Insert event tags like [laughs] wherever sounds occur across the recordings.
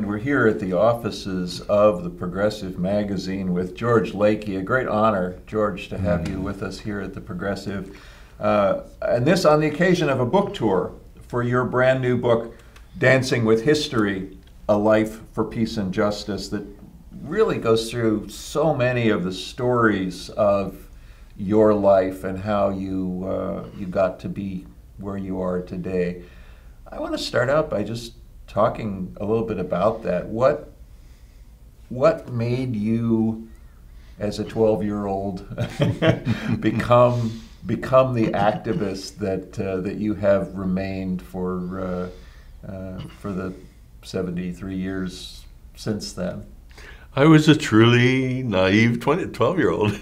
And we're here at the offices of the Progressive Magazine with George Lakey. A great honor, George, to have you with us here at the Progressive. Uh, and this on the occasion of a book tour for your brand new book, Dancing with History A Life for Peace and Justice, that really goes through so many of the stories of your life and how you, uh, you got to be where you are today. I want to start out by just talking a little bit about that. What what made you, as a twelve year old, [laughs] become become the activist that uh, that you have remained for uh, uh, for the seventy three years since then? I was a truly naive 20, 12 year old [laughs]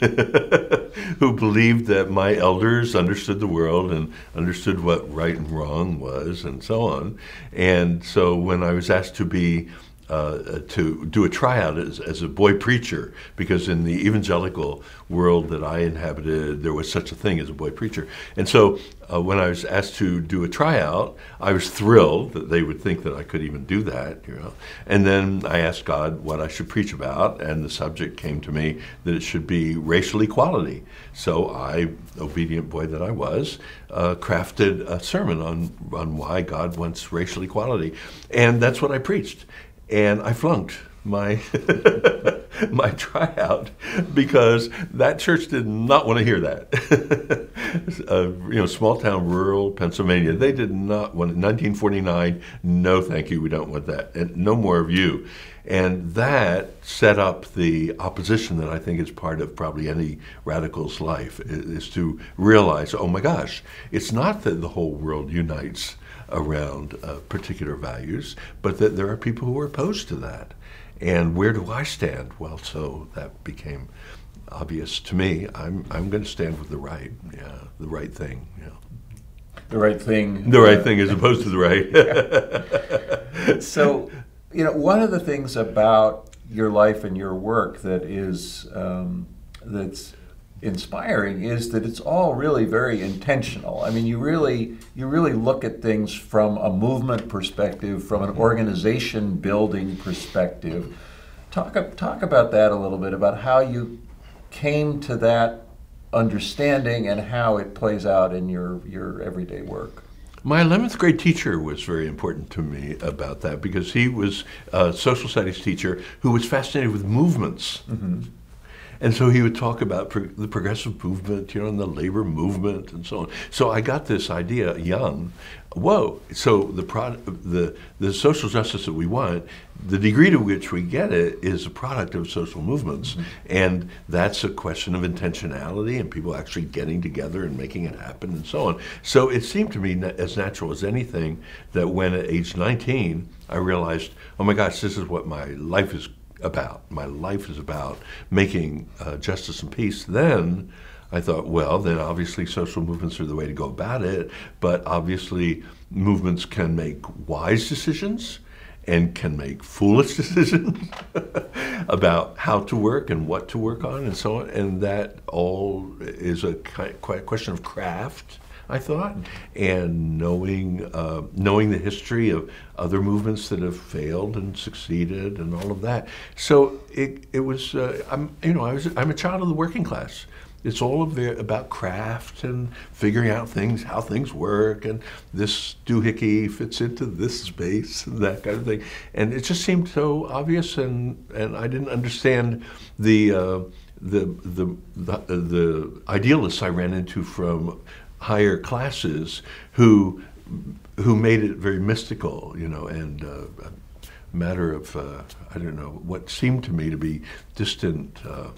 who believed that my elders understood the world and understood what right and wrong was and so on. And so when I was asked to be uh, to do a tryout as, as, a boy preacher because in the evangelical world that I inhabited, there was such a thing as a boy preacher. And so uh, when I was asked to do a tryout, I was thrilled that they would think that I could even do that, you know. And then I asked God what I should preach about, and the subject came to me that it should be racial equality. So I, obedient boy that I was, uh, crafted a sermon on, on why God wants racial equality. And that's what I preached and I flunked my [laughs] my tryout because that church did not want to hear that. [laughs] uh, you know, small town, rural Pennsylvania, they did not want. it. 1949, no, thank you, we don't want that, and no more of you. And that set up the opposition that I think is part of probably any radical's life is to realize, oh my gosh, it's not that the whole world unites around uh, particular values, but that there are people who are opposed to that. And where do I stand? Well, so that became obvious to me. I'm, I'm going to stand with the right, yeah, the right thing. Yeah. The right thing. The right thing as opposed to the right. [laughs] so, you know, one of the things about your life and your work that is um, that's inspiring is that it's all really very intentional. I mean, you really you really look at things from a movement perspective, from an organization building perspective. Talk talk about that a little bit about how you came to that understanding and how it plays out in your your everyday work. My 11th grade teacher was very important to me about that because he was a social studies teacher who was fascinated with movements. Mm-hmm and so he would talk about pro- the progressive movement, you know, and the labor movement and so on. So I got this idea young. Whoa! So the product, the the social justice that we want, the degree to which we get it is a product of social movements, mm-hmm. and that's a question of intentionality and people actually getting together and making it happen and so on. So it seemed to me as natural as anything that when at age 19 I realized, oh my gosh, this is what my life is about. My life is about making uh, justice and peace. Then I thought, well, then obviously social movements are the way to go about it. But obviously, movements can make wise decisions and can make foolish [laughs] decisions about how to work and what to work on and so on. And that all is a question of craft I thought, and knowing uh, knowing the history of other movements that have failed and succeeded and all of that. So it it was uh, I'm you know I was I'm a child of the working class. It's all about craft and figuring out things, how things work, and this doohickey fits into this space and that kind of thing. And it just seemed so obvious, and, and I didn't understand the, uh, the, the, the, the idealists I ran into from higher classes who who made it very mystical, you know, and uh, a matter of uh, I don't know what seemed to me to be distant uh,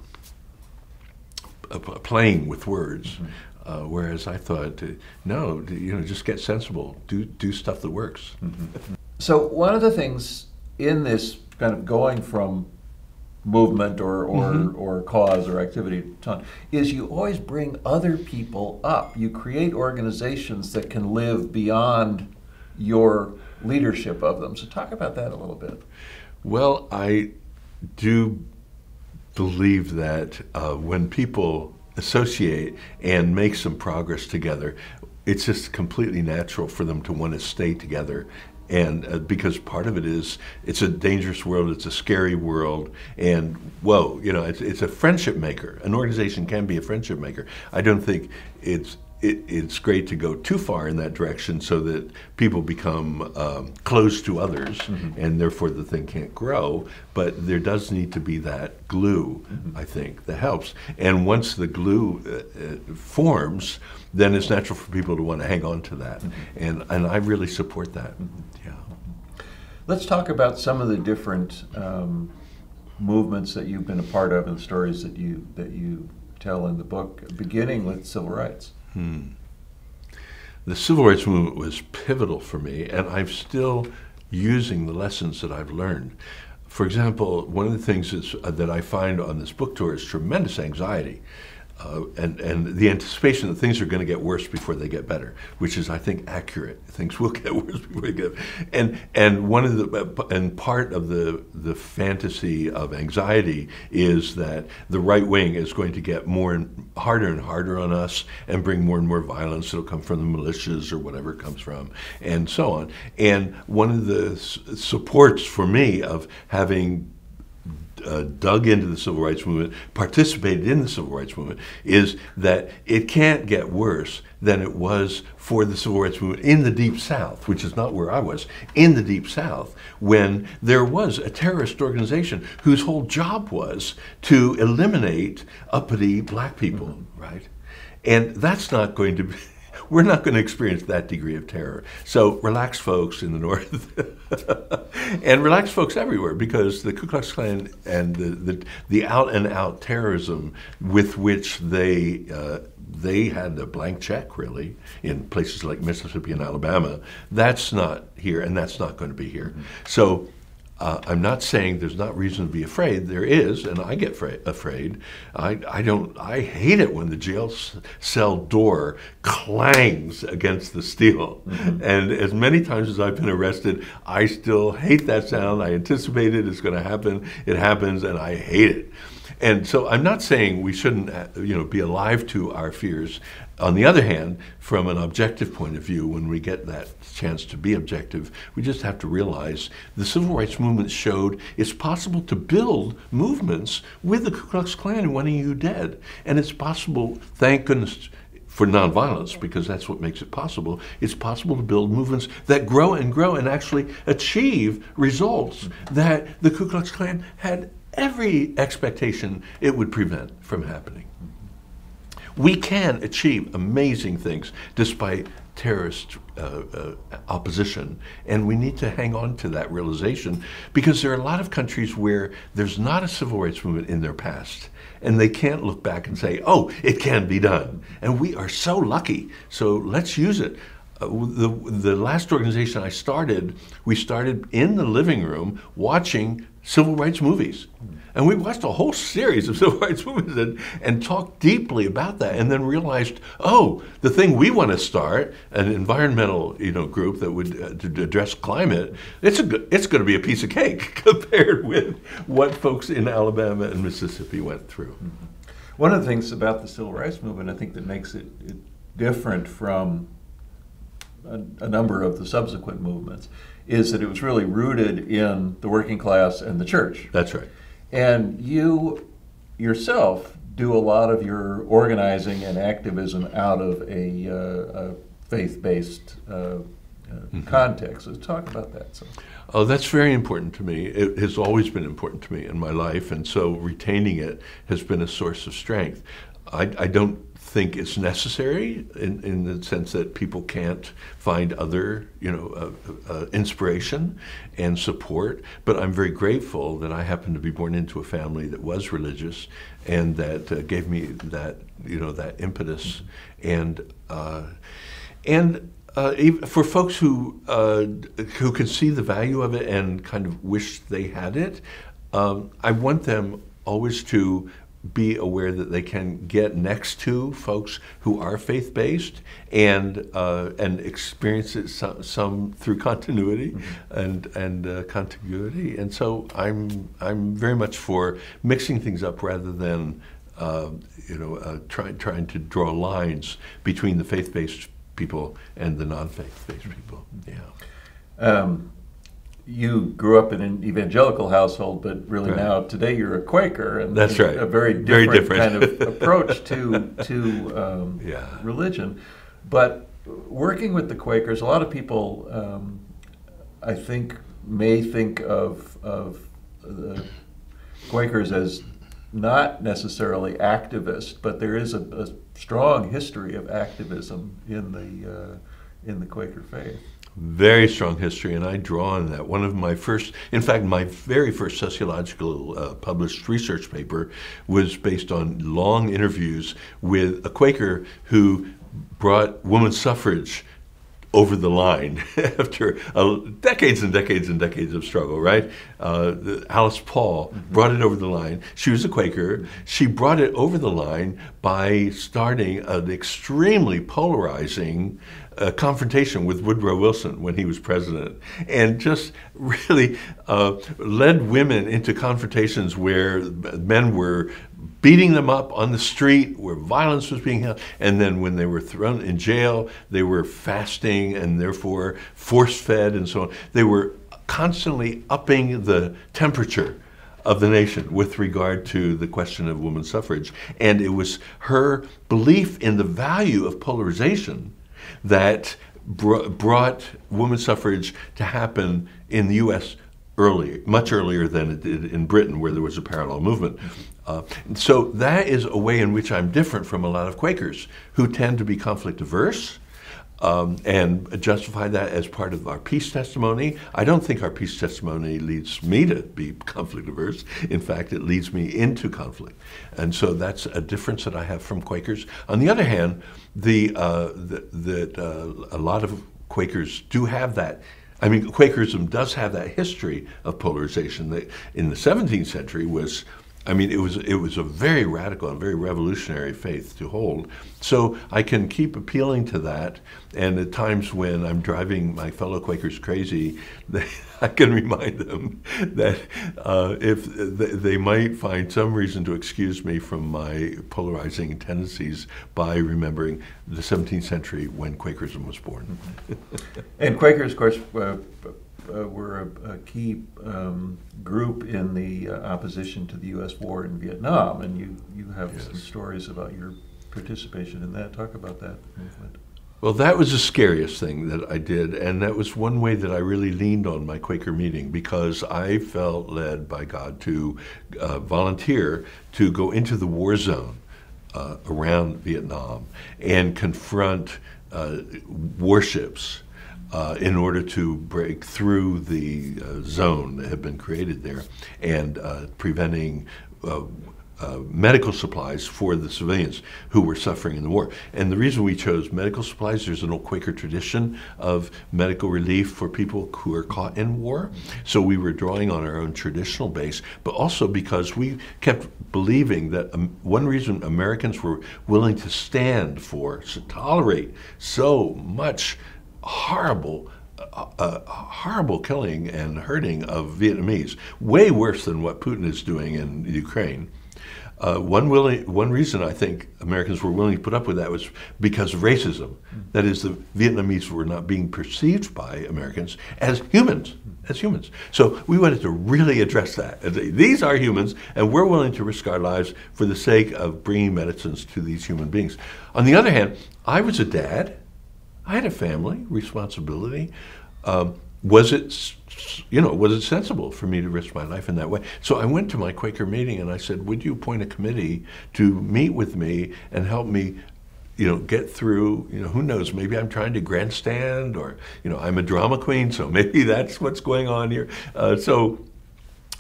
playing with words. Mm-hmm. Uh, whereas I thought, uh, no, you know, just get sensible, do do stuff that works. Mm-hmm. So one of the things in this kind of going from movement or or, mm-hmm. or cause or activity ton is you always bring other people up. You create organizations that can live beyond your leadership of them. So talk about that a little bit. Well, I do believe that uh, when people associate and make some progress together, it's just completely natural for them to want to stay together and uh, because part of it is it's a dangerous world, it's a scary world, and whoa, you know, it's, it's a friendship maker. An organization can be a friendship maker. I don't think it's it, it's great to go too far in that direction so that people become um, close to others mm-hmm. and therefore the thing can't grow. But there does need to be that glue, mm-hmm. I think, that helps. And once the glue uh, uh, forms, then it's natural for people to want to hang on to that. Mm-hmm. And, and I really support that. Mm-hmm. Yeah. Let's talk about some of the different um, movements that you've been a part of and stories that you, that you tell in the book, beginning with civil rights. Hmm. The civil rights movement was pivotal for me, and I'm still using the lessons that I've learned. For example, one of the things uh, that I find on this book tour is tremendous anxiety uh, and, and the anticipation that things are going to get worse before they get better, which is, I think, accurate. Things will [laughs] get worse before they get. And and one of the and part of the the fantasy of anxiety is that the right wing is going to get more and harder and harder on us and bring more and more violence. It'll come from the militias or whatever comes from, and so on. And one of the supports for me of having uh, dug into the civil rights movement, participated in the civil rights movement, is that it can't get worse than it was for the civil rights movement in the Deep South, which is not where I was, in the Deep South, when there was a terrorist organization whose whole job was to eliminate uppity black people, mm-hmm. right? And that's not going to be we're not going to experience that degree of terror. So relax, folks in the North, [laughs] and relax, folks everywhere, because the Ku Klux Klan and the the, the out and out terrorism with which they uh, they had a blank check really in places like Mississippi and Alabama. That's not here, and that's not going to be here. Mm-hmm. So uh, I'm not saying there's not reason to be afraid. There is, and I get fra- afraid. I, I don't. I hate it when the jail cell door clangs against the steel. Mm-hmm. And as many times as I've been arrested, I still hate that sound. I anticipate it. It's going to happen. It happens, and I hate it. And so I'm not saying we shouldn't, uh, you know, be alive to our fears. On the other hand, from an objective point of view, when we get that chance to be objective, we just have to realize the civil rights movement showed it's possible to build movements with the Ku Klux Klan wanting you dead. And it's possible, thank goodness, for nonviolence, because that's what makes it possible. It's possible to build movements that grow and grow and actually achieve results that the Ku Klux Klan had every expectation it would prevent from happening. We can achieve amazing things despite terrorist uh, uh, opposition, and we need to hang on to that realization because there are a lot of countries where there's not a civil rights movement in their past, and they can't look back and say, "Oh, it can be done," and we are so lucky. So let's use it. Uh, the, the last organization I started, we started in the living room watching civil rights movies. And we watched a whole series of [laughs] civil rights movements and, and talked deeply about that and then realized, oh, the thing we want to start, an environmental you know, group that would uh, to address climate, it's, a, it's going to be a piece of cake [laughs] compared with what folks in Alabama and Mississippi went through. Mm-hmm. One of the things about the civil rights movement, I think, that makes it, it different from a, a number of the subsequent movements is that it was really rooted in the working class and the church. That's right. And you yourself do a lot of your organizing and activism out of a, uh, a faith-based uh, uh, mm-hmm. context. So talk about that. So. Oh, that's very important to me. It has always been important to me in my life, and so retaining it has been a source of strength. I, I don't think it's necessary in, in the sense that people can't find other, you know, uh, uh, inspiration and support. But I'm very grateful that I happened to be born into a family that was religious and that uh, gave me that, you know, that impetus. And uh, and uh, for folks who uh, who can see the value of it and kind of wish they had it, um, I want them always to be aware that they can get next to folks who are faith based and uh, and experience it some, some through continuity mm-hmm. and and uh, contiguity. And so I'm I'm very much for mixing things up rather than uh, you know uh, trying trying to draw lines between the faith based people and the non faith based people. Yeah. um, you grew up in an evangelical household, but really Right. now today you're a Quaker, and That's right. A very Very different, different. kind of [laughs] approach to to um, [laughs] Yeah. religion. But working with the Quakers, a lot of people, um, I think, may think of of the Quakers as not necessarily activist, but there is a, a strong history of activism in the uh, in the Quaker faith. Very strong history, and I draw on that. One of my first, in fact, my very first sociological uh, published research paper was based on long interviews with a Quaker who brought women's suffrage over the line [laughs] after uh, decades and decades and decades of struggle, right? Uh, Alice Paul brought it over the line. She was a Quaker. She brought it over the line by starting an extremely polarizing uh, confrontation with Woodrow Wilson when he was president, and just really uh, led women into confrontations where men were beating them up on the street where violence was being held. And then when they were thrown in jail, they were fasting and therefore force fed and so on. They were constantly upping the temperature of the nation with regard to the question of women's suffrage. And it was her belief in the value of polarization that br- brought women's suffrage to happen in the U.S. early, much earlier than it did in Britain, where there was a parallel movement. Uh, so that is a way in which I'm different from a lot of Quakers who tend to be conflict averse. Um, and justify that as part of our peace testimony. I don't think our peace testimony leads me to be conflict averse. In fact, it leads me into conflict, and so that's a difference that I have from Quakers. On the other hand, the uh, that uh, a lot of Quakers do have that. I mean, Quakerism does have that history of polarization that in the 17th century was I mean, it was it was a very radical and very revolutionary faith to hold. So I can keep appealing to that, and at times when I'm driving my fellow Quakers crazy, [laughs] I can remind them that uh, if they, they might find some reason to excuse me from my polarizing tendencies by remembering the 17th century when Quakerism was born. And Quakers, of course, uh, uh, were a, a key um, group in the uh, opposition to the U.S. war in Vietnam, and you, you have some stories about your participation in that. Talk about that movement. Well, that was the scariest thing that I did, and that was one way that I really leaned on my Quaker meeting because I felt led by God to uh, volunteer to go into the war zone uh, around Vietnam and confront uh, warships. Uh, in order to break through the uh, zone that had been created there and uh, preventing uh, uh, medical supplies for the civilians who were suffering in the war. And the reason we chose medical supplies, there's an old Quaker tradition of medical relief for people who are caught in war. So we were drawing on our own traditional base, but also because we kept believing that um, one reason Americans were willing to stand for, to tolerate so much horrible uh, uh, horrible killing and hurting of Vietnamese, way worse than what Putin is doing in Ukraine. Uh, one, willing, one reason I think Americans were willing to put up with that was because of racism. That is, the Vietnamese were not being perceived by Americans as humans, as humans. So we wanted to really address that. These are humans, and we're willing to risk our lives for the sake of bringing medicines to these human beings. On the other hand, I was a dad. I had a family responsibility. Um, was it, you know, was it sensible for me to risk my life in that way? So I went to my Quaker meeting and I said, "Would you appoint a committee to meet with me and help me?" You know, get through. You know, who knows? Maybe I'm trying to grandstand, or you know, I'm a drama queen, so [laughs] maybe that's what's going on here. Uh, so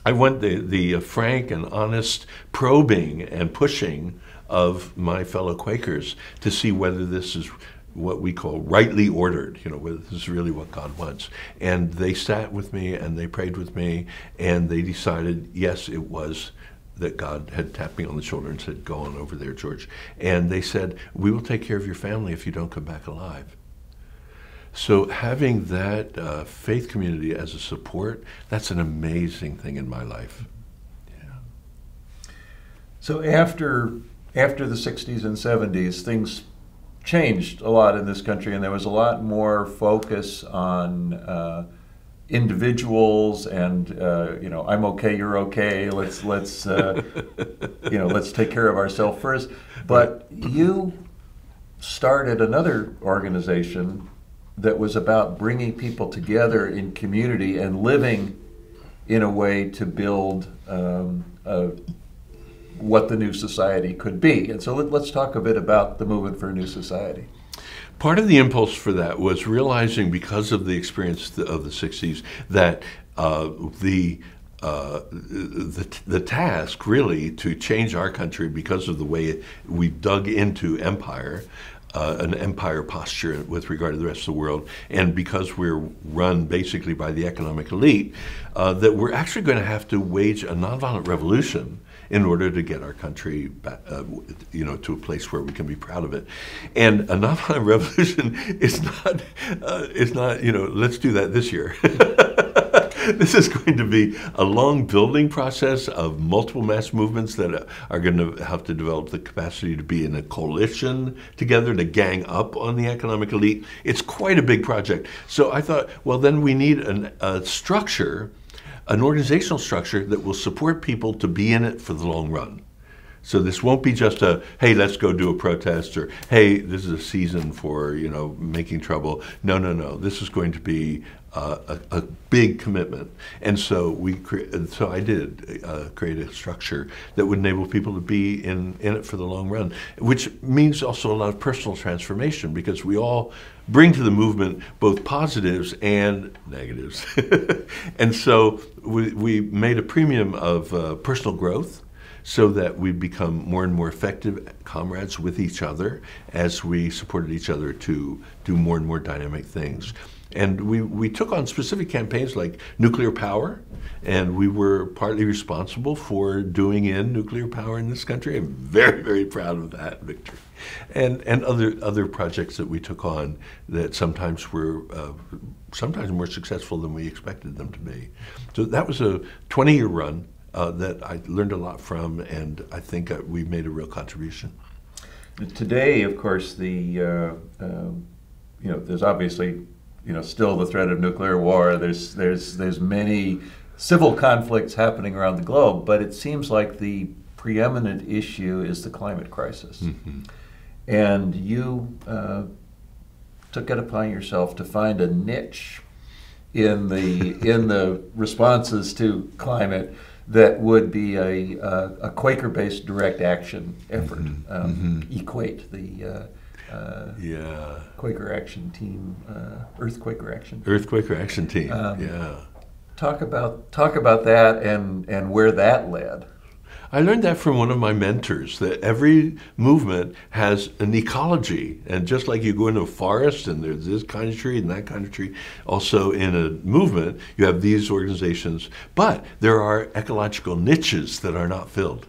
I want the, the uh, frank and honest probing and pushing of my fellow Quakers to see whether this is what we call rightly ordered, you know, this is really what God wants. And they sat with me and they prayed with me and they decided, yes, it was that God had tapped me on the shoulder and said, go on over there, George. And they said, we will take care of your family if you don't come back alive. So having that uh, faith community as a support, that's an amazing thing in my life. Yeah. So after after the 60s and 70s, things changed a lot in this country, and there was a lot more focus on uh, individuals and uh, you know I'm okay, you're okay. Let's let's uh, you know let's take care of ourselves first. But you started another organization that was about bringing people together in community and living in a way to build um, what the new society could be. And so let, us talk a bit about the movement for a new society. Part of the impulse for that was realizing, because of the experience of the 60s, that uh, the uh, the, the task really to change our country because of the way we dug into empire uh, an empire posture with regard to the rest of the world, and because we're run basically by the economic elite, uh, that we're actually going to have to wage a nonviolent revolution in order to get our country, back, uh, you know, to a place where we can be proud of it. And a nonviolent [laughs] revolution is not, uh, is not, you know, let's do that this year. [laughs] this is going to be a long building process of multiple mass movements that are going to have to develop the capacity to be in a coalition together to gang up on the economic elite. It's quite a big project. So I thought, well, then we need an, a structure, an organizational structure that will support people to be in it for the long run. So this won't be just a hey, let's go do a protest or hey, this is a season for you know making trouble. No, no, no. This is going to be uh, a, a, big commitment, and so we so I did uh, create a structure that would enable people to be in in it for the long run, which means also a lot of personal transformation because we all bring to the movement both positives and negatives, [laughs] and so we we made a premium of uh, personal growth so that we become more and more effective comrades with each other as we supported each other to do more and more dynamic things. And we, we took on specific campaigns like nuclear power, and we were partly responsible for doing in nuclear power in this country. I'm very, very proud of that victory. And, and other, other projects that we took on that sometimes were uh, sometimes more successful than we expected them to be. So that was a 20 year run uh, that I learned a lot from, and I think uh, we made a real contribution. Today, of course, the uh, um, you know there's obviously you know still the threat of nuclear war. There's there's there's many civil conflicts happening around the globe, but it seems like the preeminent issue is the climate crisis. Mm-hmm. And you uh, took it upon yourself to find a niche in the in the responses to climate that would be a, a, a Quaker-based direct action effort. Mm-hmm. Um, mm-hmm. EQAT the uh, uh, yeah. Quaker Action Team, uh, Earth Quaker Action. Earth Quaker Action Team. Um, yeah. Talk about talk about that and and where that led. I learned that from one of my mentors that every movement has an ecology. And just like you go into a forest and there's this kind of tree and that kind of tree, also in a movement, you have these organizations. But there are ecological niches that are not filled.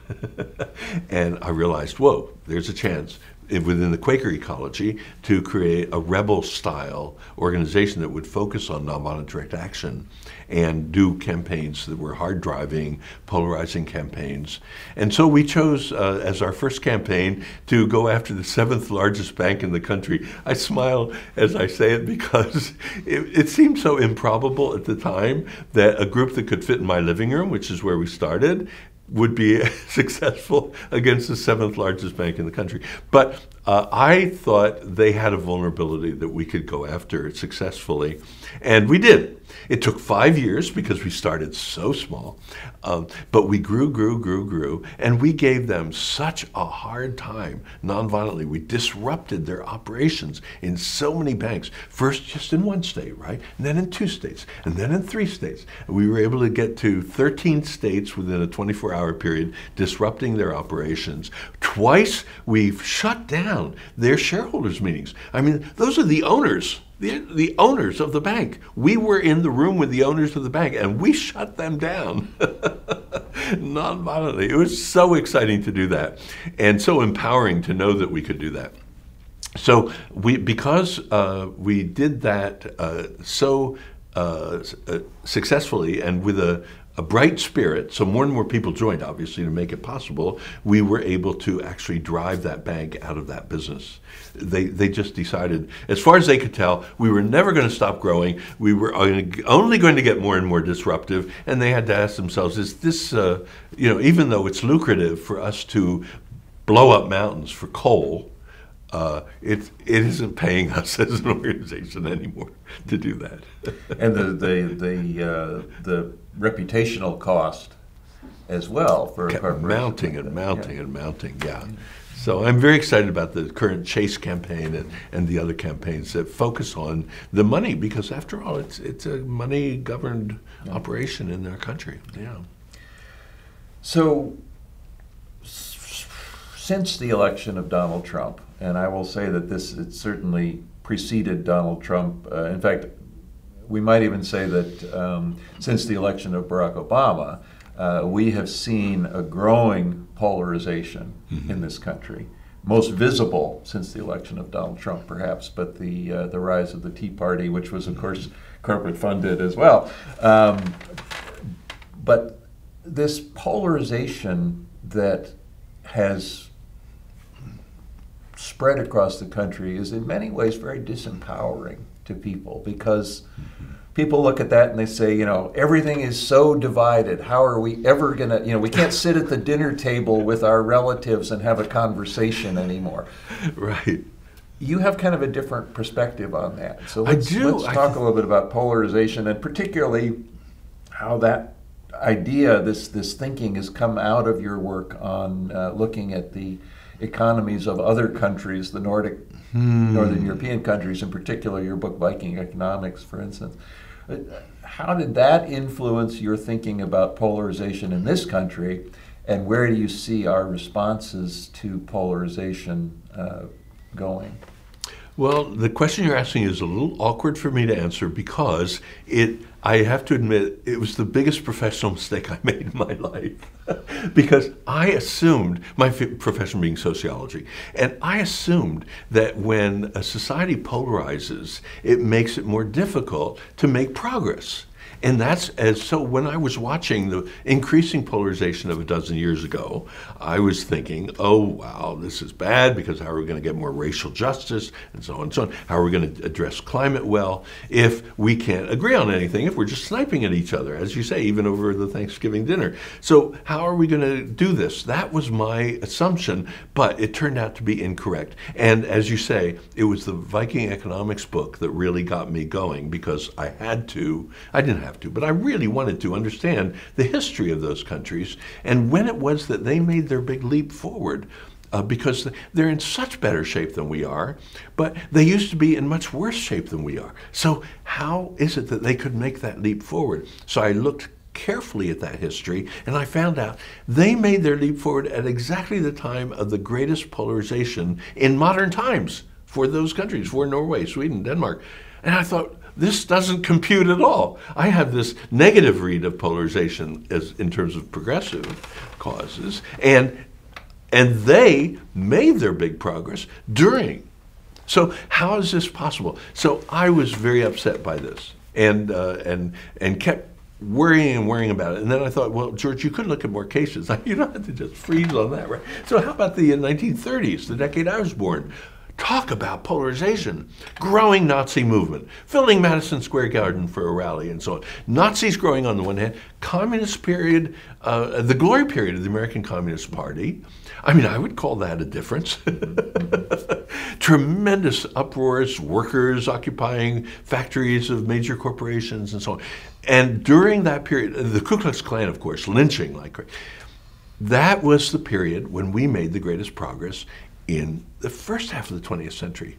[laughs] and I realized, whoa, there's a chance within the Quaker ecology to create a rebel style organization that would focus on nonviolent direct action and do campaigns that were hard driving, polarizing campaigns. And so we chose uh, as our first campaign to go after the seventh largest bank in the country. I smile as I say it because [laughs] it, it seemed so improbable at the time that a group that could fit in my living room, which is where we started, would be [laughs] successful against the seventh largest bank in the country. But uh, I thought they had a vulnerability that we could go after successfully, and we did. It took five years because we started so small, um, but we grew, grew, grew, grew, and we gave them such a hard time nonviolently. We disrupted their operations in so many banks, first just in one state, right? And then in two states, and then in three states. We were able to get to 13 states within a 24 hour period, disrupting their operations. Twice we've shut down their shareholders' meetings. I mean, those are the owners the, the owners of the bank. We were in the room with the owners of the bank and we shut them down [laughs] non-violently. It was so exciting to do that and so empowering to know that we could do that. So we, because uh, we did that uh, so uh, uh, successfully and with a a bright spirit, so more and more people joined, obviously, to make it possible, we were able to actually drive that bank out of that business. They, they just decided, as far as they could tell, we were never going to stop growing. We were only going to get more and more disruptive, and they had to ask themselves, is this, uh, you know, even though it's lucrative for us to blow up mountains for coal, uh, it, it isn't paying [laughs] us as an organization anymore to do that. [laughs] and the, the, the, uh, the reputational cost as well for a. Mounting and mounting yeah. and mounting, yeah. So I'm very excited about the current Chase campaign and, and the other campaigns that focus on the money because after all, it's it's a money governed yeah. operation in our country. Yeah. So since the election of Donald Trump, and I will say that this it certainly preceded Donald Trump. Uh, in fact, we might even say that um, since the election of Barack Obama, uh, we have seen a growing polarization mm-hmm. in this country. Most visible since the election of Donald Trump, perhaps, but the uh, the rise of the Tea Party, which was, of course, corporate funded as well. Um, but this polarization that has spread across the country is in many ways very disempowering to people because people look at that and they say, you know, everything is so divided. How are we ever going to, you know, we can't sit at the dinner table with our relatives and have a conversation anymore. Right. You have kind of a different perspective on that. So let's, I do. let's talk a little bit about polarization and particularly how that idea, this, this thinking has come out of your work on uh, looking at the economies of other countries, the Nordic, hmm. Northern European countries in particular, your book Viking Economics, for instance. Uh, how did that influence your thinking about polarization in this country, and where do you see our responses to polarization uh, going? Well, the question you're asking is a little awkward for me to answer because it I have to admit it was the biggest professional mistake I made in my life. [laughs] because I assumed my profession being sociology, and I assumed that when a society polarizes, it makes it more difficult to make progress. And that's as so when I was watching the increasing polarization of a dozen years ago, I was thinking, oh, wow, this is bad because how are we going to get more racial justice and so on and so on? How are we going to address climate well if we can't agree on anything, if we're just sniping at each other, as you say, even over the Thanksgiving dinner? So, how are we going to do this? That was my assumption, but it turned out to be incorrect. And as you say, it was the Viking economics book that really got me going because I had to, I didn't have have to, but I really wanted to understand the history of those countries and when it was that they made their big leap forward. Uh, because they're in such better shape than we are, but they used to be in much worse shape than we are. So, how is it that they could make that leap forward? So, I looked carefully at that history and I found out they made their leap forward at exactly the time of the greatest polarization in modern times for those countries, for Norway, Sweden, Denmark. And I thought, this doesn't compute at all. I have this negative read of polarization as in terms of progressive causes, and and they made their big progress during. So how is this possible? So I was very upset by this, and uh, and and kept worrying and worrying about it. And then I thought, well, George, you could look at more cases. [laughs] you don't have to just freeze on that, right? So how about the 1930s, the decade I was born? Talk about polarization. Growing Nazi movement, filling Madison Square Garden for a rally, and so on. Nazis growing on the one hand, communist period, uh, the glory period of the American Communist Party. I mean, I would call that a difference. [laughs] Tremendous uproars, workers occupying factories of major corporations, and so on. And during that period, the Ku Klux Klan, of course, lynching like that was the period when we made the greatest progress in the first half of the 20th century.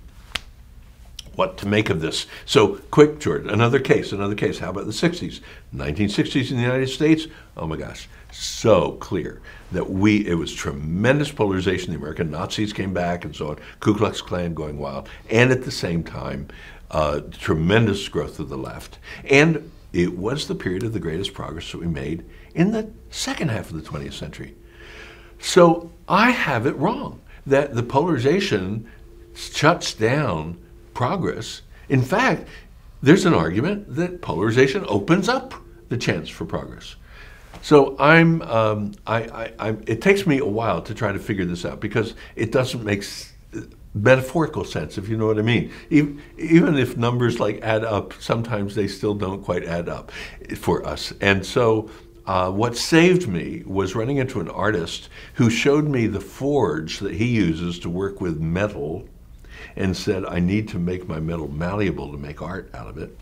What to make of this? So, quick, George, another case, another case. How about the 60s? 1960s in the United States? Oh my gosh, so clear that we, it was tremendous polarization. The American Nazis came back and so on, Ku Klux Klan going wild, and at the same time, uh, tremendous growth of the left. And it was the period of the greatest progress that we made in the second half of the 20th century. So I have it wrong that the polarization shuts down progress. In fact, there's an argument that polarization opens up the chance for progress. So I'm, um, I, I, I'm, it takes me a while to try to figure this out because it doesn't make metaphorical sense, if you know what I mean. Even, even if numbers like add up, sometimes they still don't quite add up for us. And so uh, what saved me was running into an artist who showed me the forge that he uses to work with metal and said, I need to make my metal malleable to make art out of it.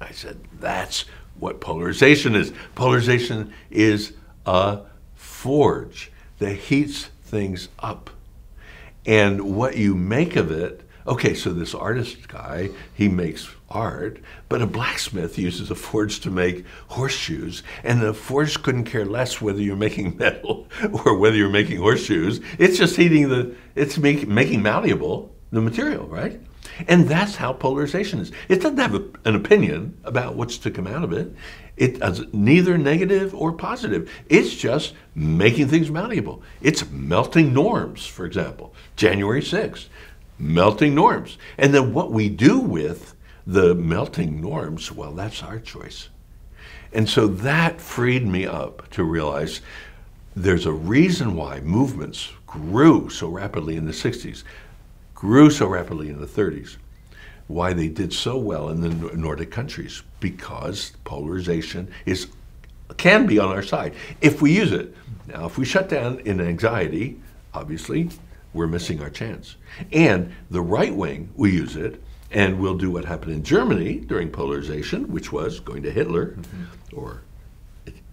I said, that's what polarization is. Polarization is a forge that heats things up. And what you make of it, okay, so this artist guy, he makes art, but a blacksmith uses a forge to make horseshoes, and the forge couldn't care less whether you're making [laughs] metal or whether you're making horseshoes. It's just heating the, it's make, making malleable the material, right? And that's how polarization is. It doesn't have a, an opinion about what's to come out of it. It does neither negative or positive. It's just making things malleable. It's melting norms, for example. January 6th, melting norms. And then what we do with the melting norms, well, that's our choice. And so that freed me up to realize there's a reason why movements grew so rapidly in the 60s grew so rapidly in the 30s, why they did so well in the Nordic countries, because polarization is can be on our side if we use it. Now, if we shut down in anxiety, obviously, we're missing our chance. And the right wing, we use it, and we'll do what happened in Germany during polarization, which was going to Hitler mm-hmm. or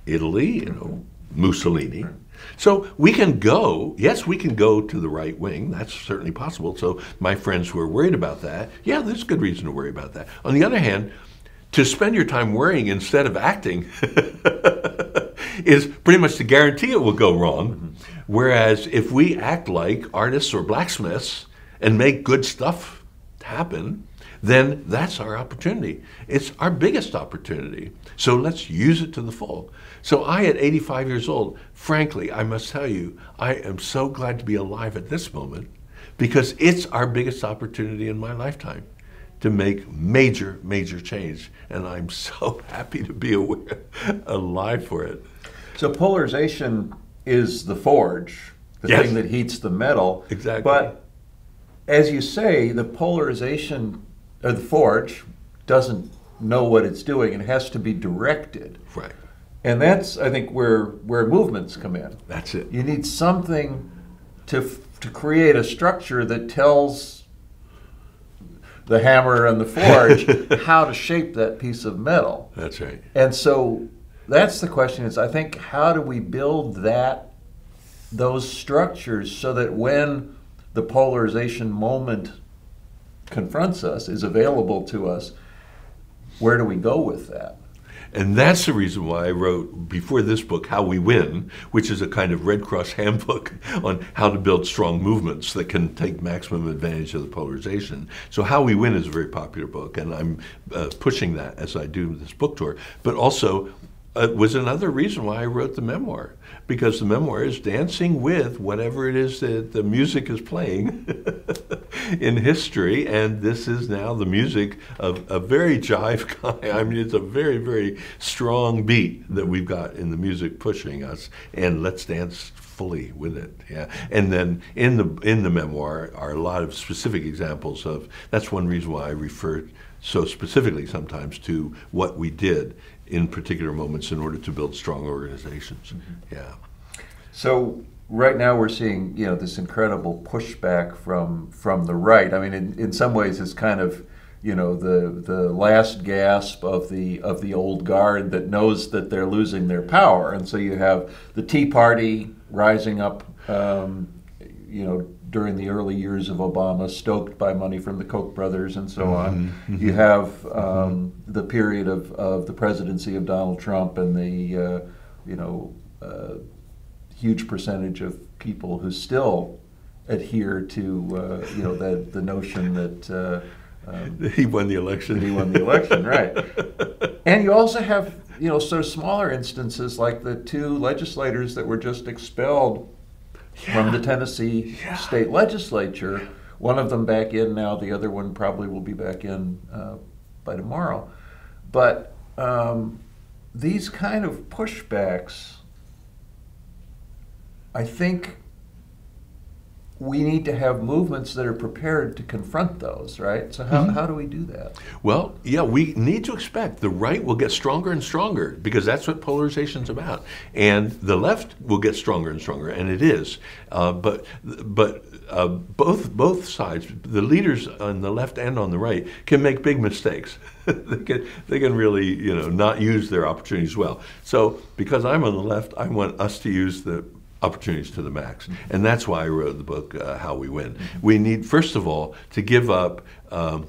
Italy, you know, Mussolini. Right. So we can go, yes, we can go to the right wing. That's certainly possible. So my friends who are worried about that, yeah, there's good reason to worry about that. On the other hand, to spend your time worrying instead of acting [laughs] is pretty much to guarantee it will go wrong. Mm-hmm. Whereas if we act like artists or blacksmiths and make good stuff happen, then that's our opportunity. It's our biggest opportunity. So let's use it to the full. So I, at 85 years old, frankly, I must tell you, I am so glad to be alive at this moment because it's our biggest opportunity in my lifetime to make major, major change. And I'm [laughs] so happy to be aware, alive for it. So polarization is the forge, the yes. thing that heats the metal. Exactly. But as you say, the polarization, or the forge, doesn't know what it's doing. It has to be directed. Right. And that's, I think, where where movements come in. That's it. You need something to to create a structure that tells the hammer and the forge [laughs] how to shape that piece of metal. That's right. And so that's the question is I think how do we build that those structures so that when the polarization moment confronts us is available to us where do we go with that? And that's the reason why I wrote before this book, How We Win, which is a kind of Red Cross [laughs] handbook on how to build strong movements that can take maximum advantage of the polarization. So, How We Win is a very popular book, and I'm uh, pushing that as I do this book tour. But also, uh, was another reason why I wrote the memoir because the memoir is dancing with whatever it is that the music is playing [laughs] in history, and this is now the music of a very jive [laughs] guy. I mean, it's a very, very strong beat that we've got in the music pushing us, and let's dance fully with it. Yeah, and then in the in the memoir are a lot of specific examples of. That's one reason why I refer so specifically sometimes to what we did in particular moments in order to build strong organizations. Mm-hmm. Yeah. So right now we're seeing you know this incredible pushback from from the right. I mean, in, in some ways, it's kind of you know the the last gasp of the of the old guard that knows that they're losing their power, and so you have the Tea Party rising up. Um, you know, during the early years of Obama, stoked by money from the Koch brothers and so mm-hmm. on. Mm-hmm. You have um, mm-hmm. the period of, of the presidency of Donald Trump and the, uh, you know, uh, huge percentage of people who still adhere to, uh, you know, the, the notion that. Uh, um, [laughs] he won the election. He won the election, right? [laughs] and you also have, you know, sort of smaller instances like the two legislators that were just expelled yeah. from the Tennessee yeah. state legislature. One of them back in now, the other one probably will be back in uh, by tomorrow. But um, these kind of pushbacks, I think we need to have movements that are prepared to confront those, right? So how, Mhm. how do we do that? Well, yeah, we need to expect the right will get stronger and stronger because that's what polarization is about, and the left will get stronger and stronger, and it is. Uh, but but uh, both both sides, the leaders on the left and on the right, can make big mistakes. [laughs] they can they can really you know not use their opportunities well. So because I'm on the left, I want us to use the opportunities to the max. And that's why I wrote the book, uh, How We Win. We need, first of all, to give up. Um,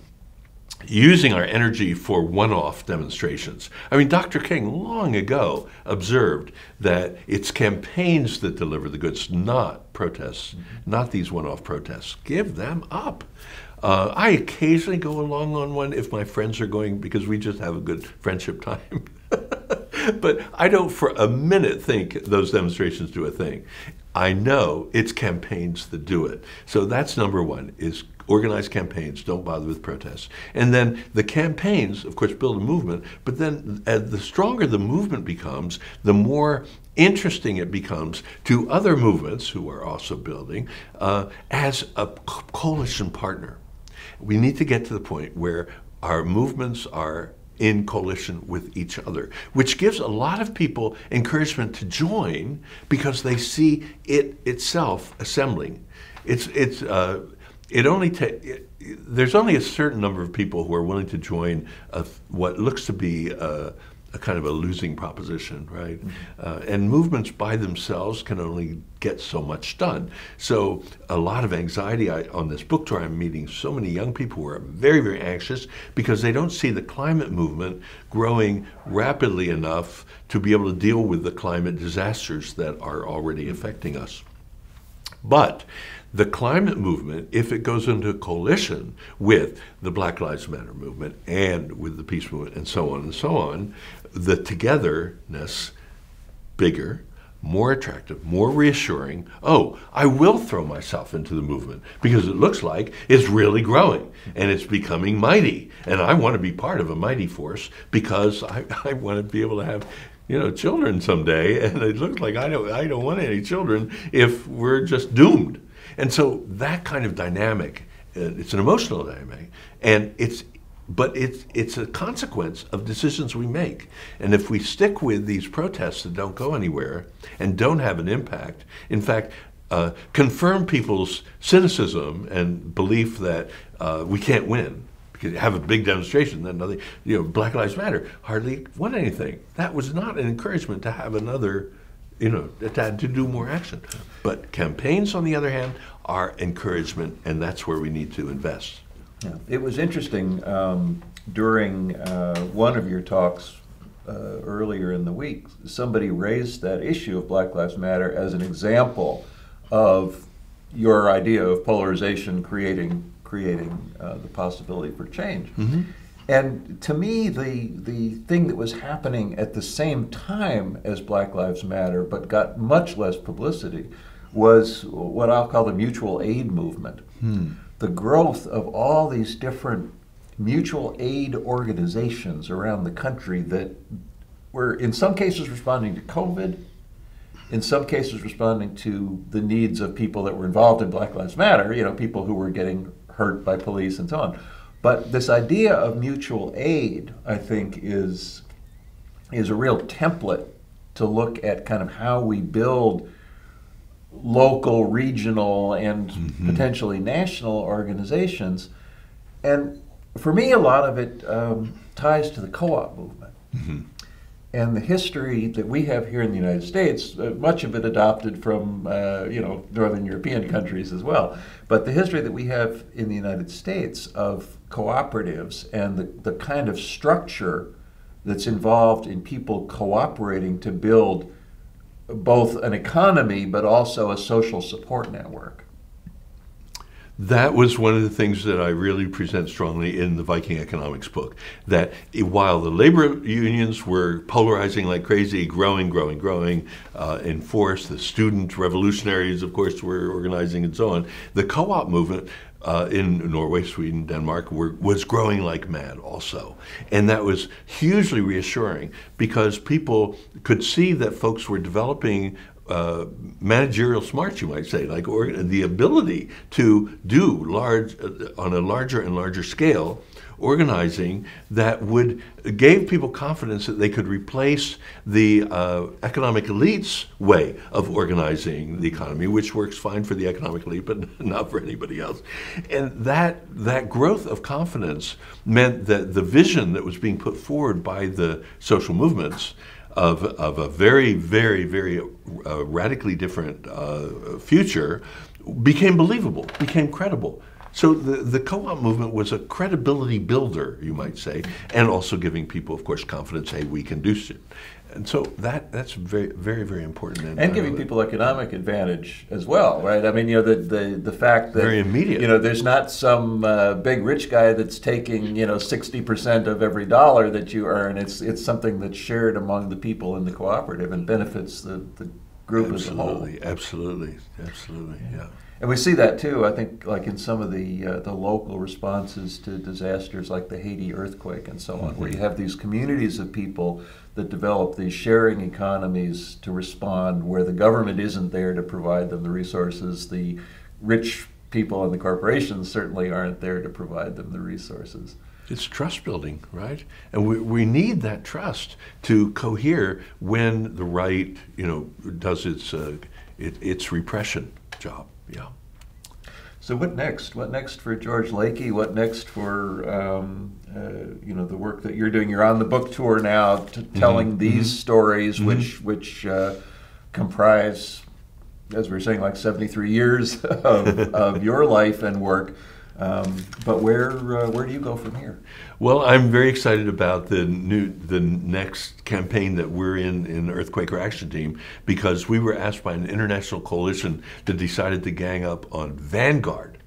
using our energy for one off demonstrations. I mean, Dr. King long ago observed that it's campaigns that deliver the goods, not protests, not these one off protests. Give them up. Uh, I occasionally go along on one if my friends are going because we just have a good friendship time. [laughs] but I don't for a minute think those demonstrations do a thing. I know it's campaigns that do it. So that's number one is organize campaigns, don't bother with protests. And then the campaigns, of course, build a movement, but then uh, the stronger the movement becomes, the more interesting it becomes to other movements who are also building uh, as a coalition partner. We need to get to the point where our movements are in coalition with each other, which gives a lot of people encouragement to join because they see it itself assembling. It's it's uh, it only ta- it, there's only a certain number of people who are willing to join a, what looks to be a, a kind of a losing proposition, right? Uh, and movements by themselves can only get so much done. So a lot of anxiety I, on this book tour. I'm meeting so many young people who are very, very anxious because they don't see the climate movement growing rapidly enough to be able to deal with the climate disasters that are already affecting us. But the climate movement, if it goes into coalition with the Black Lives Matter movement and with the peace movement and so on and so on, the togetherness bigger, more attractive, more reassuring. Oh, I will throw myself into the movement because it looks like it's really growing and it's becoming mighty. And I want to be part of a mighty force because I, [laughs] I want to be able to have you know children someday and it looks like I don't I don't want any children if we're just doomed. And so that kind of dynamic, uh, it's an emotional dynamic, and it's but it's it's a consequence of decisions we make. And if we stick with these protests that don't go anywhere and don't have an impact, in fact, uh, confirm people's cynicism and belief that uh, we can't win because you have a big demonstration, then nothing. You know, Black Lives Matter hardly won anything. That was not an encouragement to have another you know, to, to do more action. But campaigns, on the other hand, are encouragement, and that's where we need to invest. Yeah. It was interesting um, during uh, one of your talks uh, earlier in the week, somebody raised that issue of Black Lives Matter as an example of your idea of polarization creating creating uh, the possibility for change. Mm-hmm. And to me, the the thing that was happening at the same time as Black Lives Matter, but got much less publicity, was what I'll call the mutual aid movement. Hmm. The growth of all these different mutual aid organizations around the country that were, in some cases, responding to COVID, in some cases, responding to the needs of people that were involved in Black Lives Matter. You know, people who were getting hurt by police and so on. But this idea of mutual aid, I think, is is a real template to look at kind of how we build local, regional, and Mhm. potentially national organizations. And for me, a lot of it um, ties to the co-op movement Mhm. and the history that we have here in the United States, uh, much of it adopted from uh, you know northern European countries as well. But the history that we have in the United States of cooperatives and the, the kind of structure that's involved in people cooperating to build both an economy but also a social support network. That was one of the things that I really present strongly in the Viking economics book. That while the labor unions were polarizing like crazy, growing, growing, growing uh, in force, the student revolutionaries, of course, were organizing and so on, the co op movement uh, in Norway, Sweden, Denmark were, was growing like mad also. And that was hugely reassuring because people could see that folks were developing uh, managerial smarts, you might say, like or, the ability to do large uh, on a larger and larger scale organizing that would gave people confidence that they could replace the uh, economic elite's way of organizing the economy, which works fine for the economic elite, but [laughs] not for anybody else. And that that growth of confidence meant that the vision that was being put forward by the social movements of, of a very, very, very uh, radically different uh, future became believable, became credible. So the, the co-op movement was a credibility builder, you might say, and also giving people, of course, confidence, hey, we can do shit. And so that that's very, very, very important. And, and giving people economic advantage as well, right? I mean, you know, the the, the fact that very immediate. You know, there's not some uh, big rich guy that's taking you know 60 percent of every dollar that you earn. It's it's something that's shared among the people in the cooperative and benefits the, the group absolutely, as a whole. Absolutely, absolutely, yeah. And we see that too. I think, like in some of the uh, the local responses to disasters, like the Haiti earthquake and so on, mm-hmm. where you have these communities of people that develop these sharing economies to respond, where the government isn't there to provide them the resources. The rich people and the corporations certainly aren't there to provide them the resources. It's trust building, right? And we, we need that trust to cohere when the right, you know, does its uh, it, its repression job. Yeah. So what next? What next for George Lakey? What next for um, uh, you know the work that you're doing? You're on the book tour now, mm-hmm. telling mm-hmm. these mm-hmm. stories, mm-hmm. which which uh, comprise, as we were saying, like 73 years [laughs] of, of your life and work. Um, but where uh, where do you go from here? Well, I'm very excited about the new the next campaign that we're in in Earth Quaker Action Team because we were asked by an international coalition to decided to gang up on Vanguard.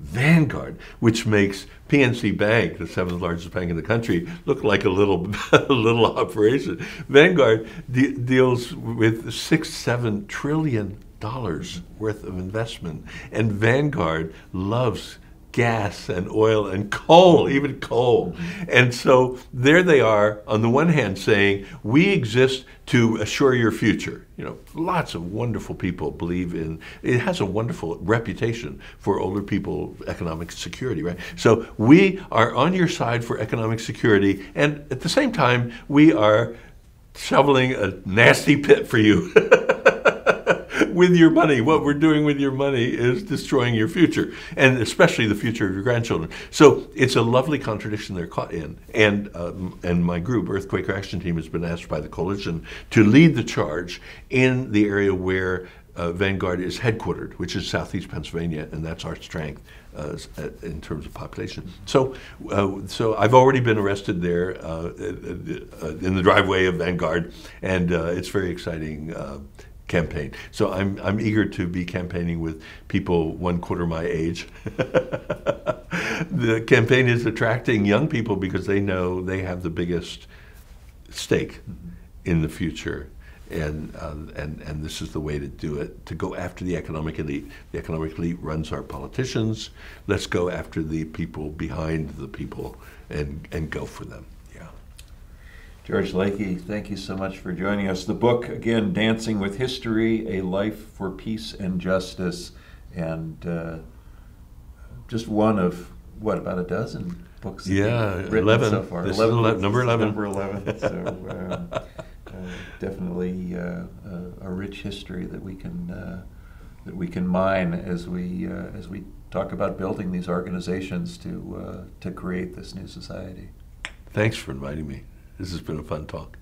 Vanguard, which makes PNC Bank, the seventh largest bank in the country, look like a little [laughs] a little operation. Vanguard de- deals with six seven trillion dollars worth of investment, and Vanguard loves gas and oil and coal, even coal. And so there they are, on the one hand, saying, We exist to assure your future. You know, lots of wonderful people believe in it has a wonderful reputation for older people economic security, right? So we are on your side for economic security, and at the same time, we are shoveling a nasty pit for you. [laughs] with your money. What we're doing with your money is destroying your future, and especially the future of your grandchildren. So it's a lovely contradiction they're caught in. And um, and my group, Earth Quaker Action Team, has been asked by the coalition to lead the charge in the area where uh, Vanguard is headquartered, which is southeast Pennsylvania, and that's our strength uh, in terms of population. So, uh, so I've already been arrested there uh, uh, uh, in the driveway of Vanguard, and it's very exciting campaign. So I'm, I'm eager to be campaigning with people one quarter my age. [laughs] the campaign is attracting young people because they know they have the biggest stake in the future. And, uh, and, and this is the way to do it to go after the economic elite. The economic elite runs our politicians. Let's go after the people behind the people and, and go for them. George Lakey, thank you so much for joining us. The book, again, Dancing with History A Life for Peace and Justice, and uh, just one of, what, about a dozen books? Yeah, 11. So far. This 11, is number 11. Number 11. so, um, uh, definitely uh, a, a, rich history that we can, uh, that we can mine as we, uh, as we talk about building these organizations to, uh, to create this new society. Thanks for inviting me. This has been a fun talk.